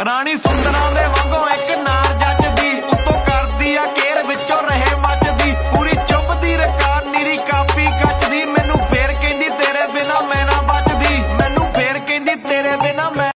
ਰਾਣੀ ਸੁੰਦਰਾਂ ਦੇ ਵਾਂਗੋਂ ਇੱਕ ਨਾਰ ਜੱਜਦੀ, ਉਤੋਂ ਕਰਦੀ ਆ ਕੇਰ ਵਿੱਚੋਂ ਰਹੇ ਮੱਚਦੀ। ਪੂਰੀ ਚੁੱਭਦੀ ਰਕਾਰ, ਨੀਰੀ ਕਾਪੀ ਗੱਚਦੀ ਮੈਨੂੰ ਫੇਰ ਕਹਿੰਦੀ, ਤੇਰੇ ਬਿਨਾ ਮੈਂ ਨਾ ਬਚਦੀ। ਮੈਨੂੰ ਫੇਰ ਕਹਿੰਦੀ, ਤੇਰੇ ਬਿਨਾ